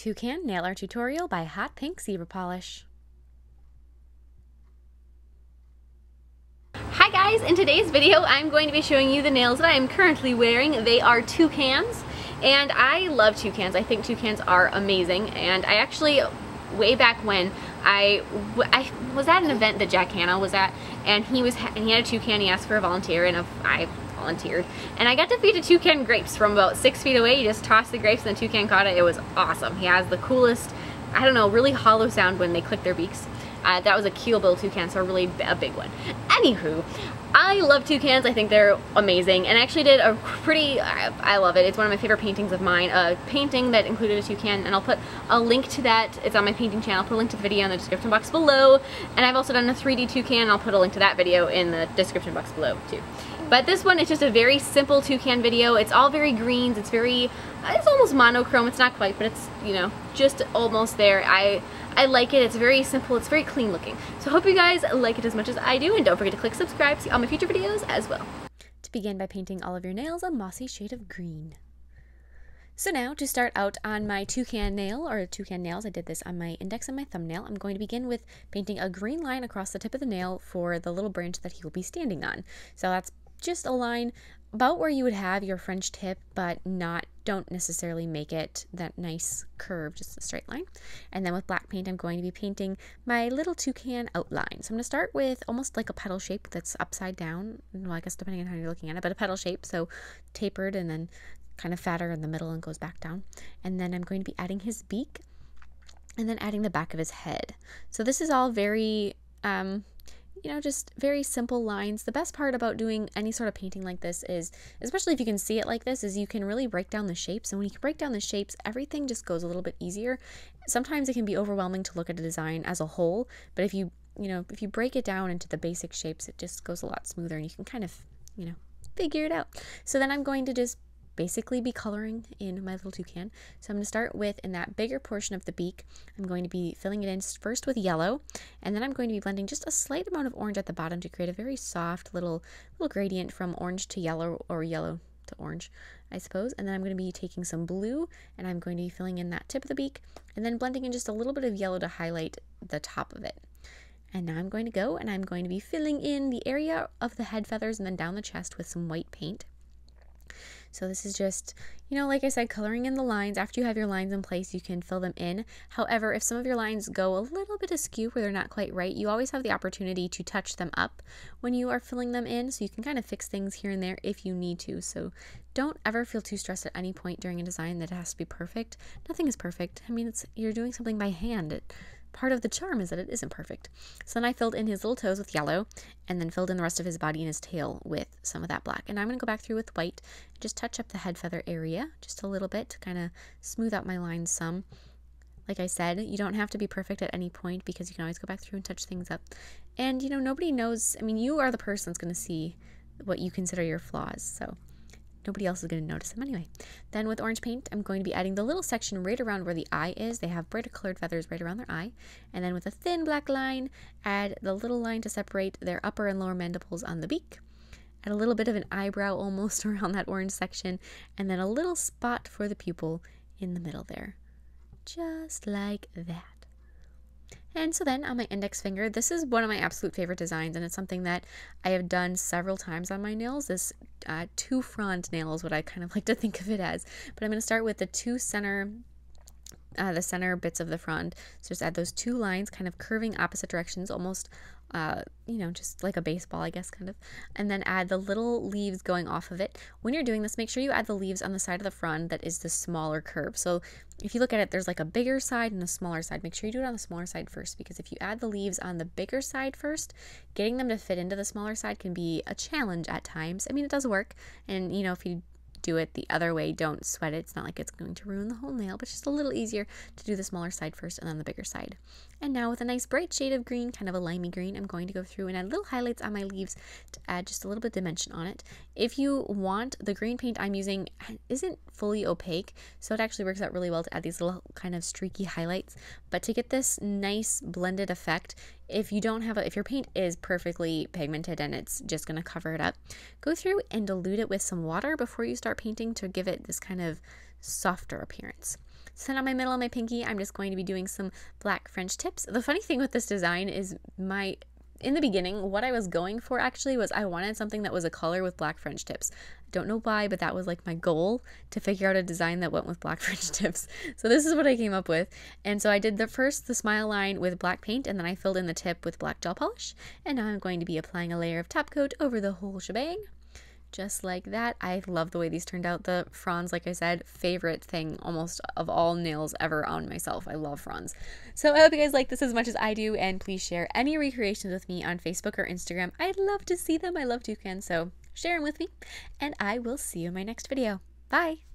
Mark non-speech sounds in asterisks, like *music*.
Toucan Nail Art Tutorial by Hot Pink Zebra Polish. Hi guys, in today's video I'm going to be showing you the nails that I am currently wearing. They are toucans and I love toucans. I think toucans are amazing and I actually, way back when, I, I was at an event that Jack Hanna was at and he was and he had a toucan, he asked for a volunteer and I volunteered. And I got to feed a toucan grapes from about six feet away. You just toss the grapes and the toucan caught it. It was awesome. He has the coolest, I don't know, really hollow sound when they click their beaks. Uh, that was a keel bill toucan, so really a big one. Anywho, I love toucans. I think they're amazing. And I actually did a pretty, I, I, love it. It's one of my favorite paintings of mine. A painting that included a toucan, and I'll put a link to that. It's on my painting channel. I'll put a link to the video in the description box below. And I've also done a 3D toucan. I'll put a link to that video in the description box below, too. But this one is just a very simple toucan video. It's all very greens. It's very, it's almost monochrome. It's not quite, but it's, you know, just almost there. I I like it. It's very simple. It's very clean looking. So hope you guys like it as much as I do. And don't forget to click subscribe to see all my future videos as well. To begin by painting all of your nails a mossy shade of green. So now to start out on my toucan nail or toucan nails, I did this on my index and my thumbnail. I'm going to begin with painting a green line across the tip of the nail for the little branch that he will be standing on. So that's just a line about where you would have your French tip, but not, don't necessarily make it that nice curve, just a straight line. And then with black paint, I'm going to be painting my little toucan outline. So I'm going to start with almost like a petal shape that's upside down. Well, I guess depending on how you're looking at it, but a petal shape. So tapered and then kind of fatter in the middle and goes back down. And then I'm going to be adding his beak and then adding the back of his head. So this is all very um, you know, just very simple lines. The best part about doing any sort of painting like this is, especially if you can see it like this, is you can really break down the shapes. And when you can break down the shapes, everything just goes a little bit easier. Sometimes it can be overwhelming to look at a design as a whole, but if you, you know, if you break it down into the basic shapes, it just goes a lot smoother and you can kind of, you know, figure it out. So then I'm going to just basically be coloring in my little toucan. So I'm going to start with, in that bigger portion of the beak, I'm going to be filling it in first with yellow, and then I'm going to be blending just a slight amount of orange at the bottom to create a very soft little, little gradient from orange to yellow, or yellow to orange, I suppose. And then I'm going to be taking some blue, and I'm going to be filling in that tip of the beak, and then blending in just a little bit of yellow to highlight the top of it. And now I'm going to go and I'm going to be filling in the area of the head feathers and then down the chest with some white paint. So this is just, you know, like I said, coloring in the lines. After you have your lines in place, you can fill them in. However, if some of your lines go a little bit askew where they're not quite right, you always have the opportunity to touch them up when you are filling them in. So you can kind of fix things here and there if you need to. So don't ever feel too stressed at any point during a design that it has to be perfect. Nothing is perfect. I mean, it's you're doing something by hand. It, part of the charm is that it isn't perfect. So then I filled in his little toes with yellow and then filled in the rest of his body and his tail with some of that black. And I'm going to go back through with white and just touch up the head feather area just a little bit to kind of smooth out my lines some. Like I said, you don't have to be perfect at any point because you can always go back through and touch things up. And, you know, nobody knows, I mean, you are the person that's going to see what you consider your flaws. So Nobody else is going to notice them anyway. Then with orange paint, I'm going to be adding the little section right around where the eye is. They have brighter colored feathers right around their eye. And then with a thin black line, add the little line to separate their upper and lower mandibles on the beak. Add a little bit of an eyebrow *laughs* almost around that orange section. And then a little spot for the pupil in the middle there. Just like that. And so then on my index finger, this is one of my absolute favorite designs, and it's something that I have done several times on my nails. This uh, two front nail is what I kind of like to think of it as. But I'm going to start with the two center uh, the center bits of the frond. So just add those two lines kind of curving opposite directions, almost uh, you know, just like a baseball, I guess, kind of. And then add the little leaves going off of it. When you're doing this, make sure you add the leaves on the side of the frond that is the smaller curve. So if you look at it, there's like a bigger side and a smaller side. Make sure you do it on the smaller side first because if you add the leaves on the bigger side first, getting them to fit into the smaller side can be a challenge at times. I mean, it does work. And, you know, if you do it the other way. Don't sweat it. It's not like it's going to ruin the whole nail, but just a little easier to do the smaller side first and then the bigger side. And now with a nice bright shade of green, kind of a limey green, I'm going to go through and add little highlights on my leaves to add just a little bit of dimension on it. If you want, the green paint I'm using isn't fully opaque, so it actually works out really well to add these little kind of streaky highlights. But to get this nice blended effect, if you don't have a, if your paint is perfectly pigmented and it's just going to cover it up, go through and dilute it with some water before you start painting to give it this kind of softer appearance. So then on my middle of my pinky, I'm just going to be doing some black French tips. The funny thing with this design is my in the beginning, what I was going for actually was I wanted something that was a color with black French tips. I don't know why, but that was like my goal to figure out a design that went with black *laughs* French tips. So this is what I came up with. And so I did the first, the smile line with black paint, and then I filled in the tip with black gel polish. And now I'm going to be applying a layer of top coat over the whole shebang just like that. I love the way these turned out. The fronds, like I said, favorite thing almost of all nails ever on myself. I love fronds. So I hope you guys like this as much as I do, and please share any recreations with me on Facebook or Instagram. I'd love to see them. I love toucans, so share them with me, and I will see you in my next video. Bye!